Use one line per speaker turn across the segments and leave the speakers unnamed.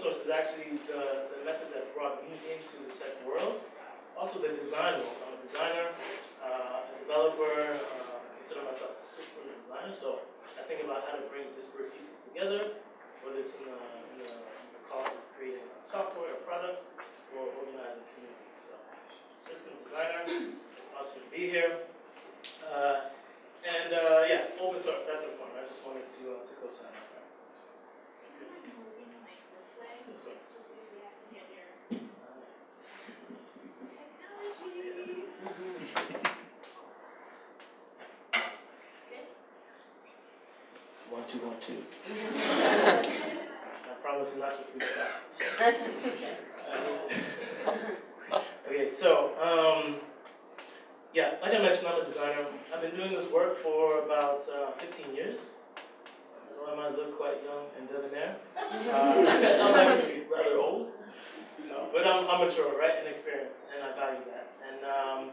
source is actually the, the method that brought me into the tech world. Also the design world. I'm a designer, uh, a developer, uh, consider myself a systems designer, so I think about how to bring disparate pieces together, whether it's in the, in the, in the cause of creating software or products or organizing communities. So systems designer, it's awesome to be here. Uh, and uh, yeah, open source, that's important. I just wanted to, uh, to co-sign on that. This way. One, two, one, two. I promise not to freestyle. Uh, okay, so, um, yeah, like I mentioned, I'm a designer. I've been doing this work for about uh, 15 years. I know I might look quite young and debonair. Uh, I'm actually rather old. No, but I'm, I'm mature, right, and experienced, and I value that. And um,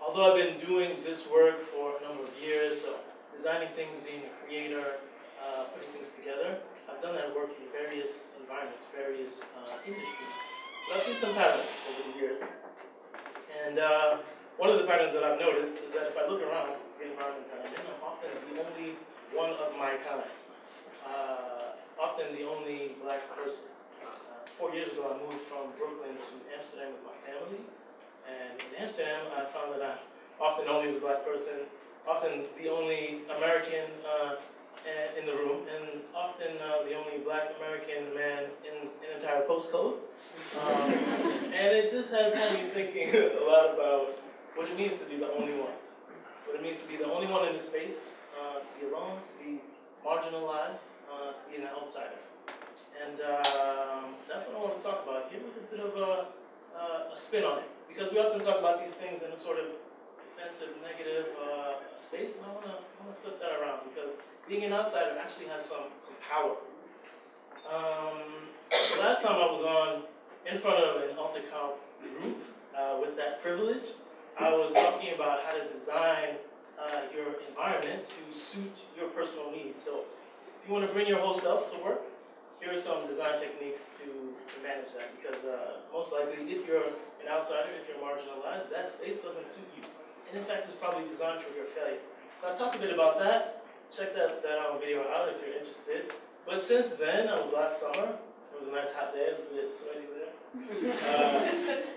although I've been doing this work for a number of years, so designing things, being a creator, uh, putting things together, I've done that work in various environments, various uh, industries. So I've seen some patterns over the years. And uh, one of the patterns that I've noticed is that if I look around the environment that I'm in, I'm often the only one of my kind. Uh, often the only black person. Four years ago, I moved from Brooklyn to Amsterdam with my family. And in Amsterdam, I found that I'm often only the black person, often the only American uh, in the room, and often uh, the only black American man in an entire postcode. Um, and it just has had me thinking a lot about what it means to be the only one. What it means to be the only one in the space, uh, to be alone, to be marginalized, uh, to be an outsider. And um, that's what I want to talk about here with a bit of a, uh, a spin on it. Because we often talk about these things in a sort of defensive, negative uh, space, and I want to want to flip that around because being an outsider actually has some, some power. Um, last time I was on in front of an AlterConf group uh, with that privilege, I was talking about how to design uh, your environment to suit your personal needs. So if you want to bring your whole self to work, here are some design techniques to, to manage that because uh, most likely if you're an outsider, if you're marginalized, that space doesn't suit you. And in fact, it's probably designed for your failure. So I talked a bit about that. Check that, that um, video out if you're interested. But since then, that was last summer. It was a nice hot day. It was a bit sweaty there. Uh,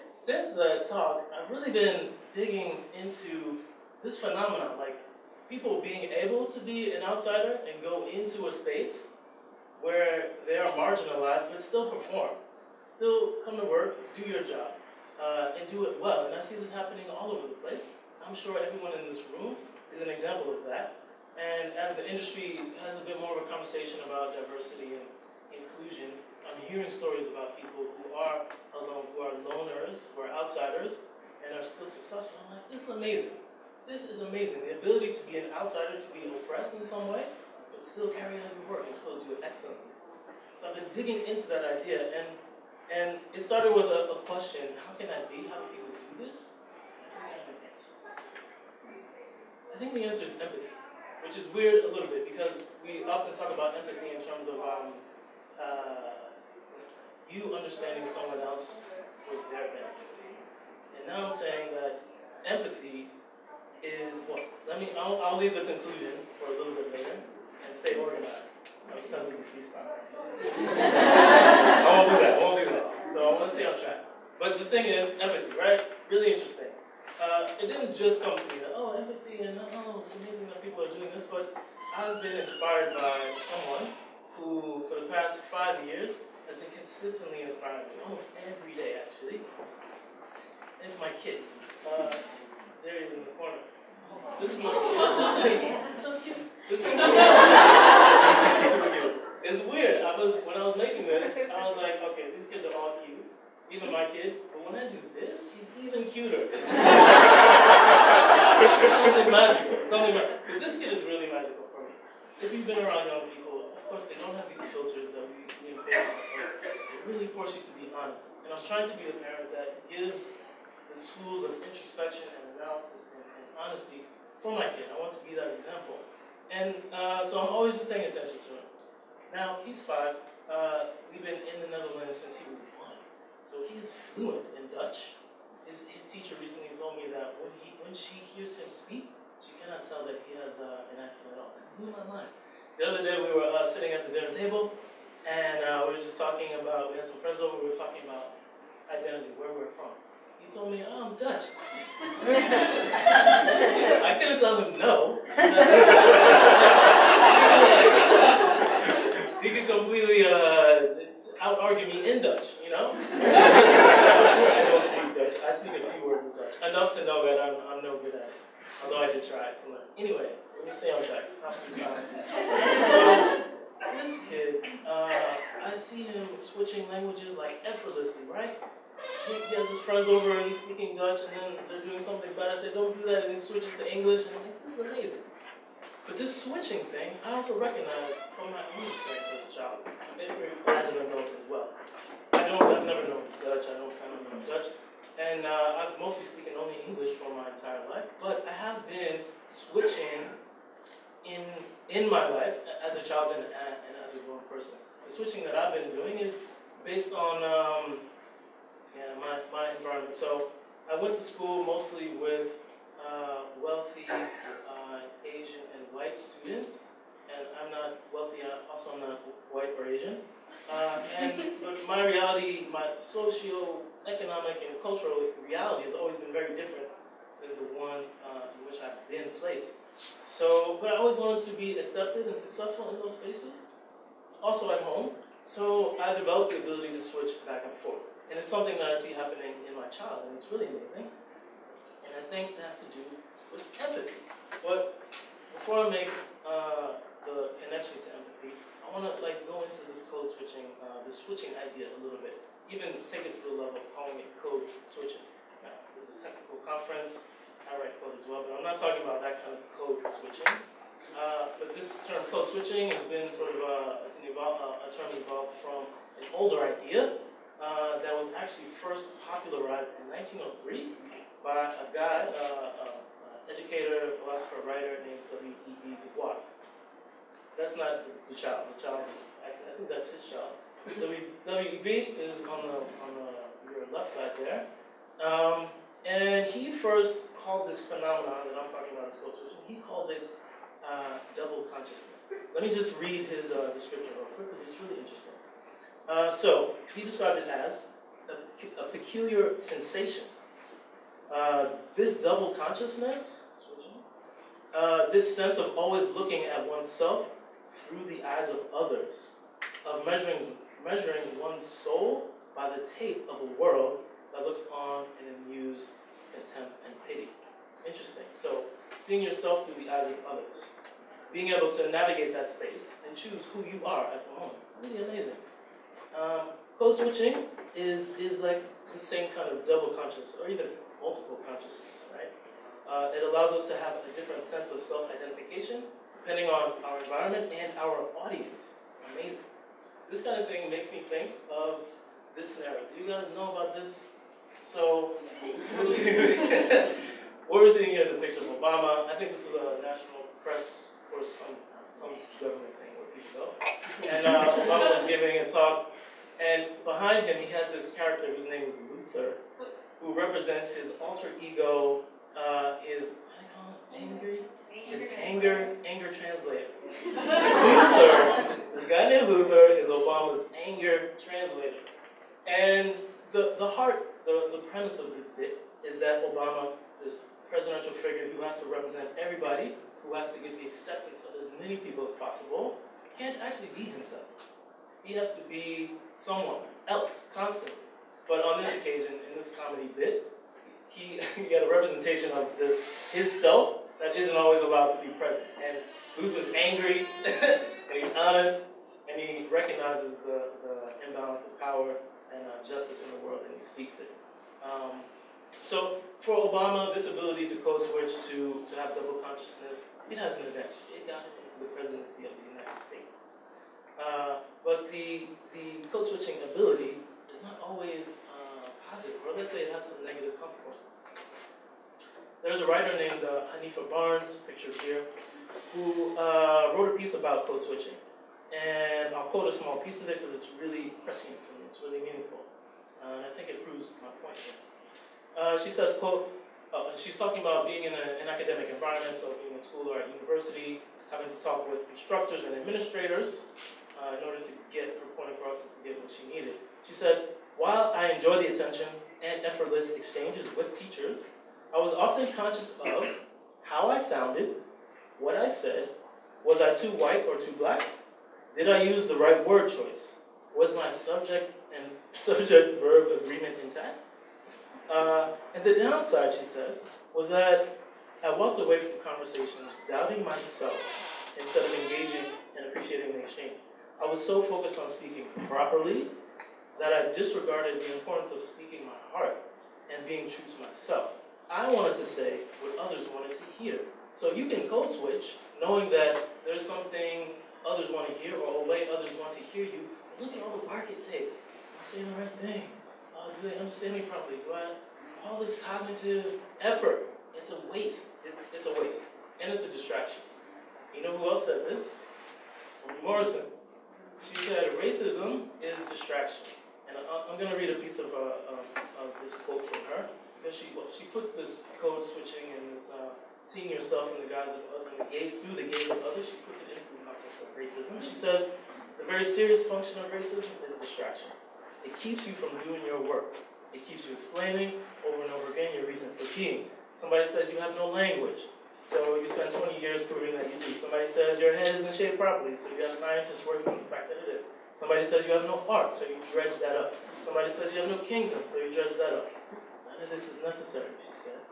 since that talk, I've really been digging into this phenomenon, like people being able to be an outsider and go into a space where they are marginalized but still perform, still come to work, do your job, uh, and do it well. And I see this happening all over the place. I'm sure everyone in this room is an example of that. And as the industry has a bit more of a conversation about diversity and inclusion, I'm hearing stories about people who are alone, who are loners, who are outsiders, and are still successful. I'm like, this is amazing. This is amazing. The ability to be an outsider, to be oppressed in some way, but still carry out your work and still do it excellently. So I've been digging into that idea, and and it started with a, a question: How can I be? How do people do this? I an answer. I think the answer is empathy, which is weird a little bit because we often talk about empathy in terms of um, uh, you understanding someone else for their benefit. And now I'm saying that empathy is what? Let me. I'll, I'll leave the conclusion for a little bit later and stay organized. I was tempted to freestyle. I won't do that. I won't do that. So I want to stay on track. But the thing is, empathy, right? Really interesting. Uh, it didn't just come to me that oh, empathy and oh, it's amazing that people are doing this, but I've been inspired by someone who, for the past five years, has been consistently inspiring me, almost every day actually. And it's my kid. Uh, there he is in the corner. This is my kid. so cute. It's. Weird. I was when I was making this, I was like, okay, these kids are all cute. Even my kid. But when I do this, he's even cuter. something magical. Something magical. This kid is really magical for me. If you've been around young people, of course they don't have these filters that we, impose on ourselves. They really force you to be honest. And I'm trying to be a parent that gives the tools of introspection and analysis and, and honesty for my kid. I want to be that example. And uh, so I'm always just paying attention to him. Now, he's five. Uh, we've been in the Netherlands since he was one. So he is fluent in Dutch. His, his teacher recently told me that when, he, when she hears him speak, she cannot tell that he has uh, an accent at all. Blew my mind. The other day we were uh, sitting at the dinner table, and uh, we were just talking about, we had some friends over, we were talking about identity, where we're from. He told me, oh, I'm Dutch. I couldn't tell him no. he could completely uh, out argue me in Dutch, you know? I don't speak Dutch. I speak a few words of Dutch. Enough to know that I'm, I'm no good at it. Although I did try to learn. Anyway, let me stay on track. Stop. So, this kid, uh, I see him switching languages like effortlessly, right? He, he has his friends over and he's speaking Dutch and then they're doing something bad. I say, don't do that. And he switches to English. And I'm like, this is amazing. But this switching thing, I also recognize from my own experience as a child, maybe as an adult as well. I don't, I've never known Dutch, I don't, I don't know Dutch. And uh, I've mostly spoken only English for my entire life, but I have been switching in in my life as a child and, and as a grown person. The switching that I've been doing is based on um, yeah, my, my environment. So I went to school mostly with uh, wealthy uh, Asian and white students, and I'm not wealthy. I'm also not white or Asian. Uh, and my reality, my socio-economic and cultural reality has always been very different than the one uh, in which I've been placed. So, but I always wanted to be accepted and successful in those spaces, also at home. So I developed the ability to switch back and forth. And it's something that I see happening in my child, and it's really amazing. And I think that has to do with empathy. But before I make uh, the connection to empathy, I want to like go into this code switching, uh, the switching idea a little bit. Even take it to the level of calling it code switching. Now, this is a technical conference. I write code as well, but I'm not talking about that kind of code switching. Uh, but this term code switching has been sort of a, it's an evol- uh, a term evolved from an older idea uh, that was actually first popularized in 1903 by a guy, uh, uh, educator, philosopher, writer named W.E.B. Du Bois. That's not the child. The child is actually, I think that's his child. So we, W.E.B. is on the on the your left side there, um, and he first called this phenomenon that I'm talking about code switching. He called it uh, double consciousness. Let me just read his uh, description real quick because it's really interesting. Uh, so, he described it as a, a peculiar sensation. Uh, this double consciousness, uh, this sense of always looking at oneself through the eyes of others, of measuring, measuring one's soul by the tape of a world that looks on in amused contempt and pity. Interesting. So, seeing yourself through the eyes of others, being able to navigate that space and choose who you are at the moment. Really amazing. Um, code switching is, is like the same kind of double conscious or even multiple consciousness, right? Uh, it allows us to have a different sense of self identification depending on our environment and our audience. Amazing. This kind of thing makes me think of this scenario. Do you guys know about this? So, what we're seeing here is a picture of Obama. I think this was a national press or some, some government thing where people go. And uh, Obama was giving a talk and behind him, he had this character whose name was Luther, who represents his alter ego, uh, his angry, his anger, anger translator. Luther, this guy named Luther is Obama's anger translator. And the, the heart, the, the premise of this bit is that Obama, this presidential figure who has to represent everybody, who has to get the acceptance of as many people as possible, can't actually be himself. He has to be someone else constantly. But on this occasion, in this comedy bit, he, he had a representation of the, his self that isn't always allowed to be present. And Luther's angry, and he's honest, and he recognizes the, the imbalance of power and uh, justice in the world, and he speaks it. Um, so for Obama, this ability to code switch to, to have double consciousness, it has an advantage. It got him into the presidency of the United States. Uh, but the, the code switching ability is not always uh, positive, or let's say it has some negative consequences. There's a writer named uh, Hanifa Barnes, pictured here, who uh, wrote a piece about code switching. and I'll quote a small piece of it because it's really prescient for me. It's really meaningful, uh, I think it proves my point here. Uh, she says, "quote." Uh, and she's talking about being in a, an academic environment, so being in school or at university, having to talk with instructors and administrators uh, in order to get her point across and to get what she needed. She said, While I enjoy the attention and effortless exchanges with teachers, I was often conscious of how I sounded, what I said, was I too white or too black? Did I use the right word choice? Was my subject and subject verb agreement intact? Uh, and the downside, she says, was that I walked away from conversations doubting myself instead of engaging and appreciating the exchange. I was so focused on speaking properly that I disregarded the importance of speaking my heart and being true to myself. I wanted to say what others wanted to hear. So you can code switch knowing that there's something others want to hear or a way others want to hear you. Look at all the work it takes. Am I saying the right thing? Uh, do they understand me properly? Do I all this cognitive effort? It's a waste. It's it's a waste. And it's a distraction. You know who else said this? Toni Morrison. She said racism is distraction. And I'm going to read a piece of, uh, of this quote from her she she puts this code switching and this uh, seeing yourself in the guise of other, through the gaze of others. She puts it into the context of racism. She says the very serious function of racism is distraction. It keeps you from doing your work. It keeps you explaining over and over again your reason for being. Somebody says you have no language. So you spend 20 years proving that you do. Somebody says your head isn't shaped properly, so you got scientists working on the fact that it is. Somebody says you have no heart, so you dredge that up. Somebody says you have no kingdom, so you dredge that up. This is necessary, she says.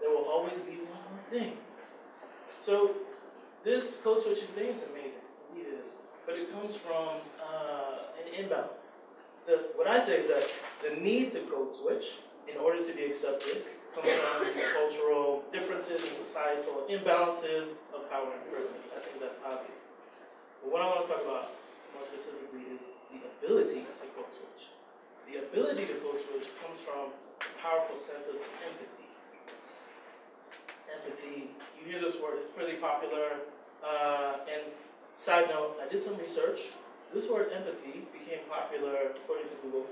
There will always be one more thing. So this code switching thing is amazing. It is. But it comes from uh, an imbalance. The, what I say is that the need to code switch in order to be accepted comes from cultural differences and societal imbalances of power and privilege. I think that's obvious. But what I want to talk about more specifically is the ability to code switch. The ability to code switch comes from powerful sense of empathy. Empathy, you hear this word, it's pretty popular. Uh, and side note, I did some research. This word empathy became popular according to Google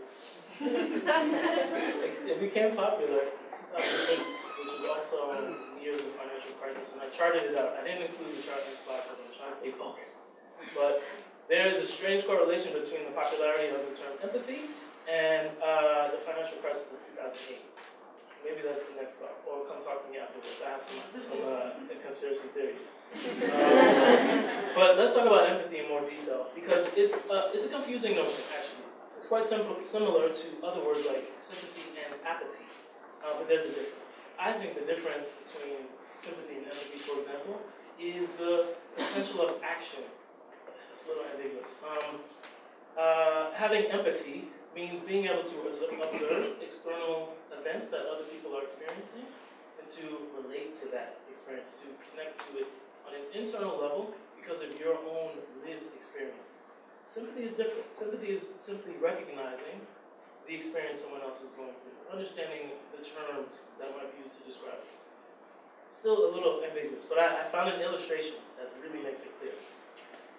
it became popular in 2008, which is also near the financial crisis, and I charted it out. I didn't include the chart in the slide because I'm trying to stay focused. But there is a strange correlation between the popularity of the term empathy and uh, the financial crisis of 2008. Maybe that's the next talk, Or come talk to me afterwards. I have some, some uh, conspiracy theories. Um, but let's talk about empathy in more detail because it's, uh, it's a confusing notion, actually. It's quite simple, similar to other words like sympathy and apathy, uh, but there's a difference. I think the difference between sympathy and empathy, for example, is the potential of action. It's a little ambiguous. Um, uh, having empathy means being able to observe external events that other people are experiencing and to relate to that experience, to connect to it on an internal level because of your own lived experience. Sympathy is different. Sympathy is simply recognizing the experience someone else is going through, understanding the terms that might be used to describe it. Still a little ambiguous, but I, I found an illustration that really makes it clear.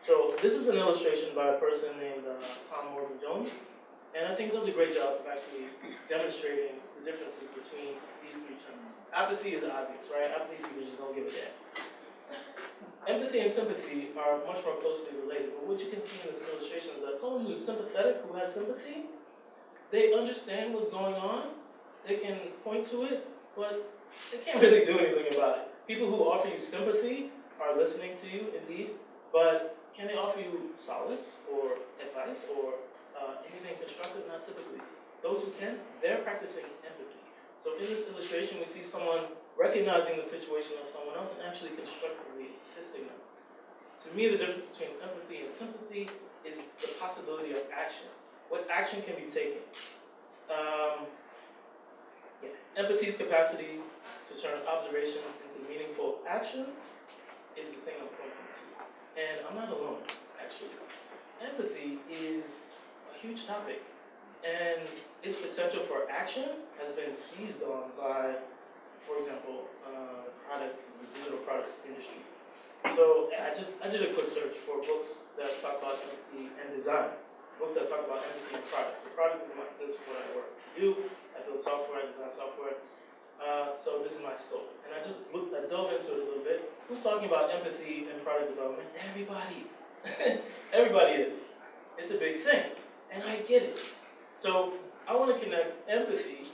So this is an illustration by a person named uh, Tom Morgan Jones, and I think it does a great job of actually demonstrating the differences between these three terms. Apathy is obvious, right? Apathy people just don't give a damn. Empathy and sympathy are much more closely related, but what you can see in this illustration is that someone who's sympathetic, who has sympathy, they understand what's going on, they can point to it, but they can't really do anything about it. People who offer you sympathy are listening to you, indeed, but can they offer you solace or advice or uh, anything constructive? Not typically. Those who can, they're practicing empathy. So in this illustration, we see someone recognizing the situation of someone else and actually constructively assisting them. To me, the difference between empathy and sympathy is the possibility of action. What action can be taken? Um, yeah. Empathy's capacity to turn observations into meaningful actions is the thing I'm pointing to. And I'm not alone, actually. Empathy is huge topic, and its potential for action has been seized on by for example, uh, products, the digital products industry. So I just I did a quick search for books that talk about empathy and design. Books that talk about empathy and products. So product is my, this is what I work to do. I build software, I design software. Uh, so this is my scope. And I just looked, I dove into it a little bit. Who's talking about empathy and product development? Everybody. Everybody is. It's a big thing. And I get it. So I want to connect empathy,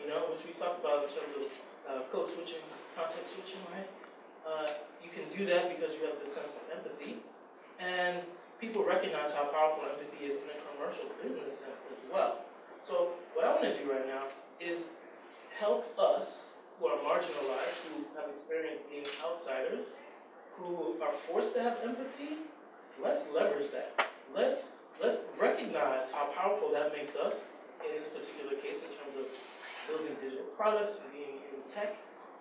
you know, which we talked about in terms of uh, code switching, context switching, right? Uh, you can do that because you have this sense of empathy. And people recognize how powerful empathy is in a commercial business sense as well. So what I want to do right now is help us who are marginalized, who have experienced being outsiders, who are forced to have empathy. Let's leverage that. Let's let's recognize how powerful that makes us in this particular case in terms of building digital products and being in tech.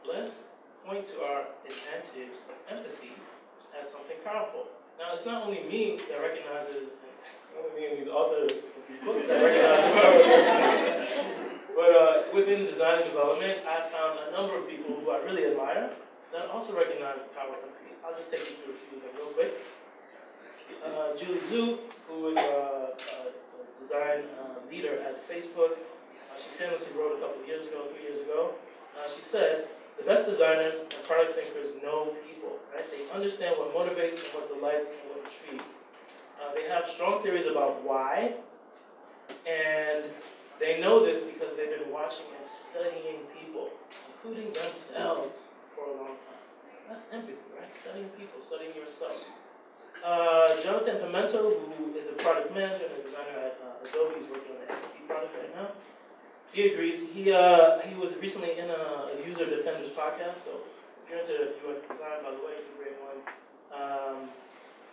Let's point to our advantage of empathy as something powerful. Now, it's not only me that recognizes, only me and these authors of these books that recognize the power But uh, within design and development, I found a number of people who I really admire that also recognize the power of empathy. I'll just take you through a few of them real quick. Uh, Julie Zhuo, who is a, a design uh, leader at Facebook, uh, she famously wrote a couple years ago, three years ago, uh, she said, the best designers and product thinkers know people, right? They understand what motivates and what delights and what intrigues. Uh, they have strong theories about why, and they know this because they've been watching and studying people, including themselves, for a long time. That's empathy, right? Studying people, studying yourself. Uh, Jonathan Pimento, who is a product manager and designer at uh, Adobe, is working on the XD product right now. He agrees. He uh, he was recently in a, a user defenders podcast. So if you're into UX design, by the way, it's a great one. Um,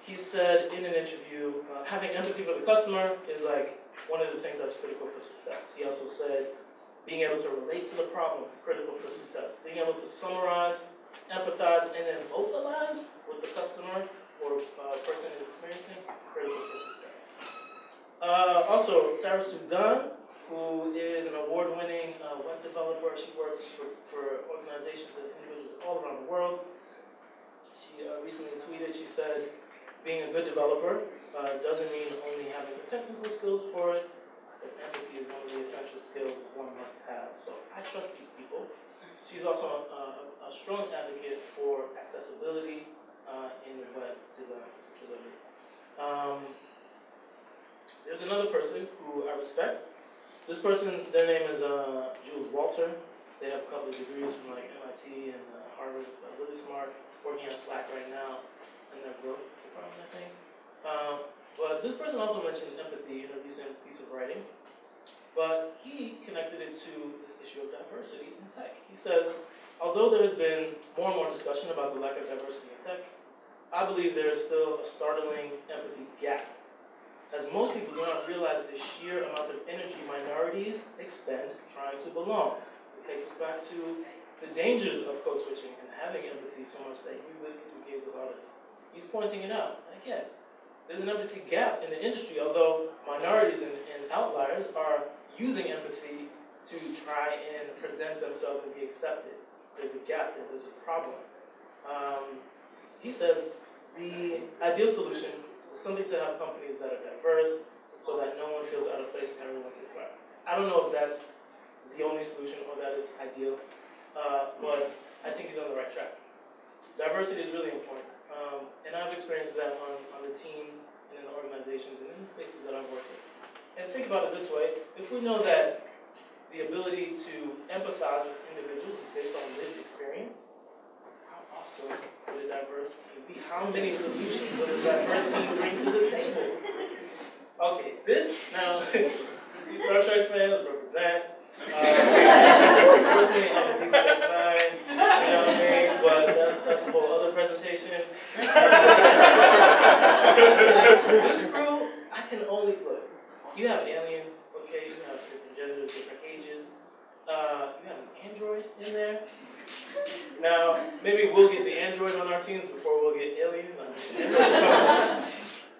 he said in an interview, uh, having empathy for the customer is like one of the things that's critical for success. He also said being able to relate to the problem critical for success. Being able to summarize, empathize, and then vocalize with the customer uh, person is experiencing critical for success. Uh, also, Sara Soueidan who is an award-winning uh, web developer. She works for, for organizations and individuals all around the world. She uh, recently tweeted, she said, being a good developer uh, doesn't mean only having the technical skills for it, but empathy is one of the essential skills one must have. So I trust these people. She's also a, a strong advocate for accessibility uh, in web design particularly. Um, there's another person who I respect, this person, their name is uh, Jules Walter. They have a couple of degrees from like MIT and uh, Harvard. Uh, really smart. Working at Slack right now in their growth department, I think. Um, but this person also mentioned empathy in a recent piece of writing. But he connected it to this issue of diversity in tech. He says, although there has been more and more discussion about the lack of diversity in tech, I believe there is still a startling empathy gap as most people do not realize the sheer amount of energy minorities expend trying to belong. This takes us back to the dangers of code switching and having empathy so much that you live through the gaze of others. He's pointing it out. Again, there's an empathy gap in the industry, although minorities and, and outliers are using empathy to try and present themselves and be accepted. There's a gap there, there's a problem. Um, he says the ideal solution is simply to have companies that are diverse so that no one feels out of place and everyone can thrive. I don't know if that's the only solution or that it's ideal, uh, but I think he's on the right track. Diversity is really important, um, and I've experienced that on, on the teams and in the organizations and in the spaces that I've worked in. And think about it this way, if we know that the ability to empathize with individuals is based on lived experience, so diverse team be? How many solutions would a diverse team bring to the table? Okay, this now, you Star Trek fans represent. Uh, personally, I'm a big Space Nine, you know what I mean? But that's that's a whole other presentation. this crew, I can only put. You have aliens, okay? You have different genders, different ages. Uh, you have an android in there. Now, maybe we'll get the android on our teams before we'll get alien.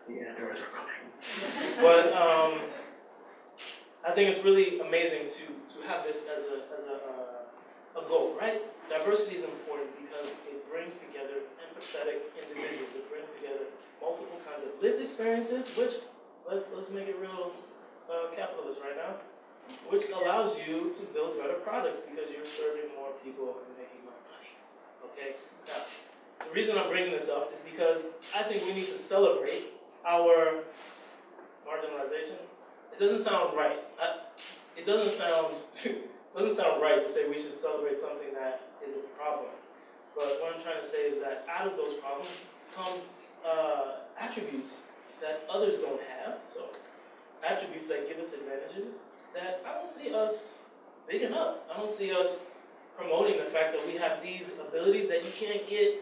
The androids are coming. But um, I think it's really amazing to, to have this as a, as a, uh, a goal, right? diversity is important because it brings together empathetic individuals. It brings together multiple kinds of lived experiences, which let's let's make it real uh, capitalist right now, which allows you to build better products because you're serving more people and making more money. Okay. Now, the reason I'm bringing this up is because I think we need to celebrate our marginalization. It doesn't sound right. I, it doesn't sound doesn't sound right to say we should celebrate something that is a problem. But what I'm trying to say is that out of those problems come uh, attributes that others don't have. So attributes that give us advantages that I don't see us big enough. I don't see us promoting the fact that we have these abilities that you can't get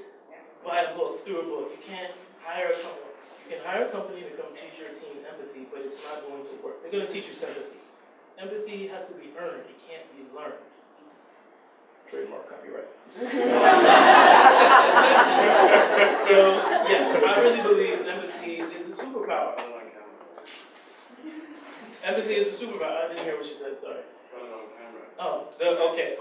by a book, through a book. You can't hire a company. You can hire a company to come teach your team empathy, but it's not going to work. They're going to teach you sympathy. Empathy has to be earned, it can't be learned. Trademark copyright. so, yeah, I really believe empathy is a superpower. Oh empathy is a superpower. I didn't hear what you said, sorry. Oh, the, okay.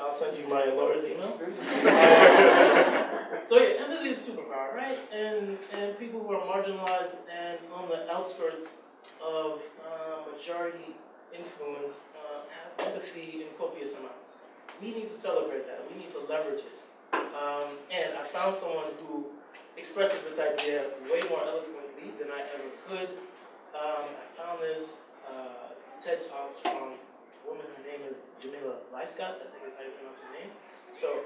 I'll send you my lawyer's email. so yeah, empathy is a superpower, right? And and people who are marginalized and on the outskirts of uh, majority influence uh, have empathy in copious amounts. We need to celebrate that. We need to leverage it. Um, and I found someone who expresses this idea way more eloquently than I ever could. Um, I found this uh, TED Talks from woman, her name is Jamila Lyiscott, I think is how you pronounce her name. So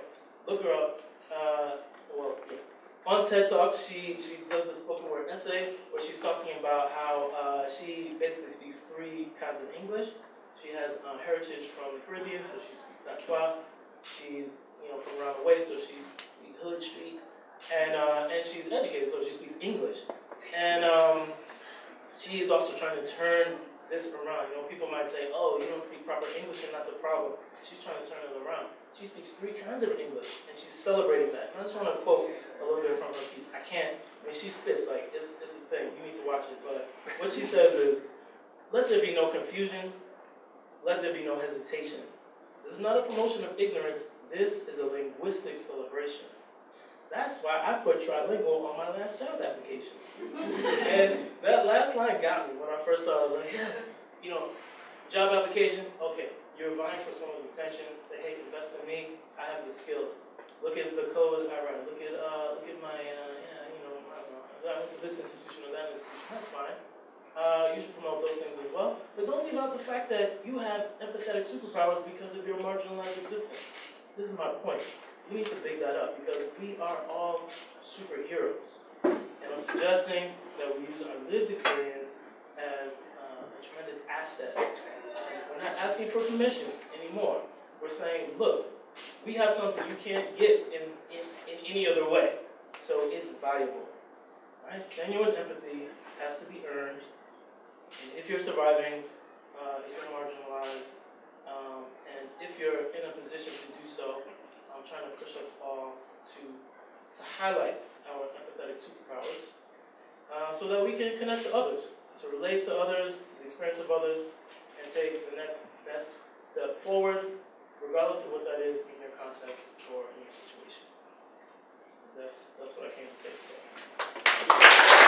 look her up. Uh, well, yeah on TED Talks, she, she does a spoken word essay where she's talking about how uh, she basically speaks three kinds of English. She has um, heritage from the Caribbean, so she speaks Patois. She's you know from around the way, so she speaks Hood Street, and uh, and she's educated, so she speaks English. And um, she is also trying to turn this around. You know, people might say, "Oh, you don't speak proper English, and that's a problem." She's trying to turn it around. She speaks three kinds of English, and she's celebrating that. And I just want to quote a little bit from her piece. I can't, I mean, she spits like it's, it's a thing. You need to watch it. But what she says is, let there be no confusion, let there be no hesitation. This is not a promotion of ignorance, this is a linguistic celebration. That's why I put trilingual on my last job application. and that last line got me when I first saw it. I was like, yes, you know, job application, okay, you're vying for someone's attention, say, hey, invest in me, I have the skills. Look at the code I write. Look at uh, look at my uh, yeah, you know, I. I went to this institution or that institution. That's fine. Uh, you should promote those things as well. But don't leave out the fact that you have empathetic superpowers because of your marginalized existence. This is my point. We need to big that up because we are all superheroes. And I'm suggesting that we use our lived experience as uh, a tremendous asset. we're not asking for permission anymore. We're saying, look, we have something you can't get in, in, in any other way. So it's valuable. Right? Genuine empathy has to be earned. And if you're surviving, uh, if you're marginalized, um, and if you're in a position to do so, um, trying to push us all to, to highlight our empathetic superpowers uh, so that we can connect to others, to relate to others, to the experience of others, and take the next best step forward, regardless of what that is in your context or in your situation. That's, that's what I came to say today.